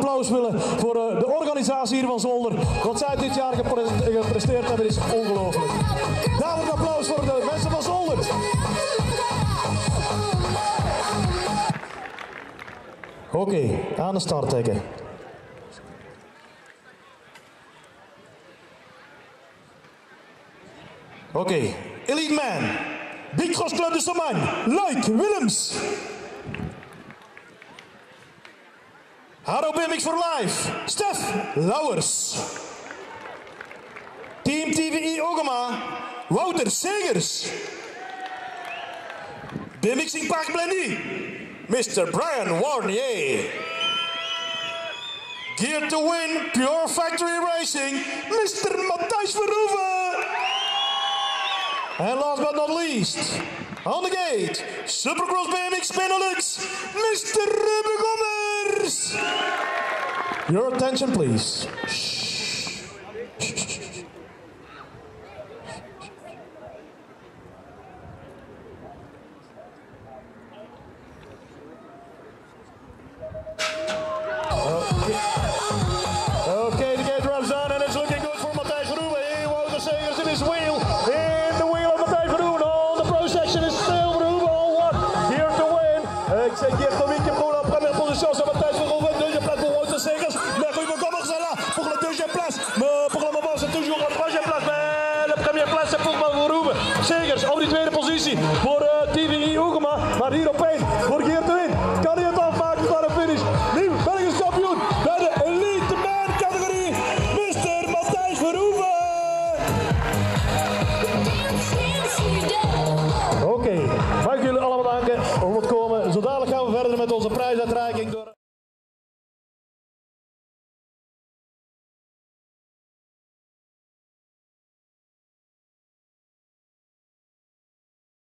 applaus willen voor eh, de organisatie hier van Zolder. Wat zij dit jaar gepre- gepresteerd hebben is ongelooflijk. Daarom een applaus voor de mensen van Zolder. Oké, aan de start trekken. Oké, Elite Man, Big Cross Club de Luik Willems. Haro BMX for Life, Stef Lauwers. Team TVI Ogema, Wouter Segers. BMXing Park Blendy, Mr. Brian Warnier. Gear to win, Pure Factory Racing, Mr. Matthijs Verhoeven. And last but not least, on the gate, Supercross BMX Benelux, Mr. Ruben Cheers! Your attention, please. Okay, the gate runs down and it's looking good for Matthijs Ruben. He wants to say in his wheel. place. programma pour le moment, c'est toujours la troisième place. Mais la première place, c'est pour Zegers op die tweede positie voor uh, TVI Oegema. Maar hier op opeens voor Geert de Win. Kan hij het afmaken van een finish? Nieuw Belgisch kampioen bij de Elite Man categorie. Mr. Matthijs Verhoeven. Oké, okay. mag ik jullie allemaal danken om het komen. Zo dadelijk gaan we verder met onze prijsuitreiking. Door...